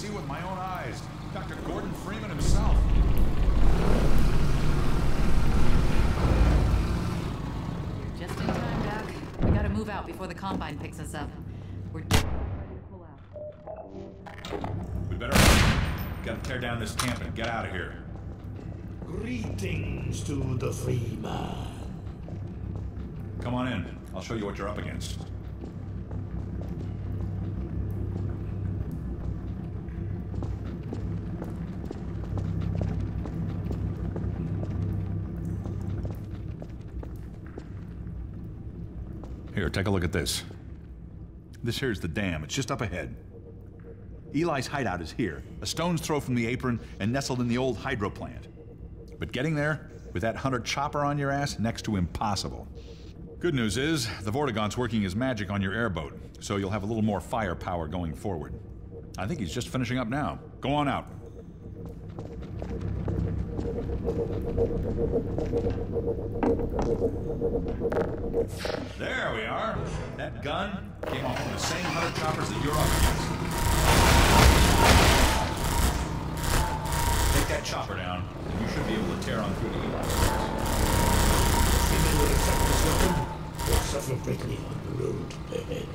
See with my own eyes. Dr. Gordon Freeman himself. You're just in time, Doc. We gotta move out before the Combine picks us up. We're just ready to pull out. We better. Gotta tear down this camp and get out of here. Greetings to the Freeman. Come on in. I'll show you what you're up against. Here, take a look at this. This here's the dam. It's just up ahead. Eli's hideout is here, a stone's throw from the apron and nestled in the old hydro plant. But getting there, with that hunter chopper on your ass, next to impossible. Good news is, the Vortigaunt's working his magic on your airboat, so you'll have a little more firepower going forward. I think he's just finishing up now. Go on out. There we are. That gun came off one the same hunter choppers that you're up against. Take that chopper down, and you should be able to tear on through to Eli. Freeman will accept this weapon or suffer greatly on the road ahead.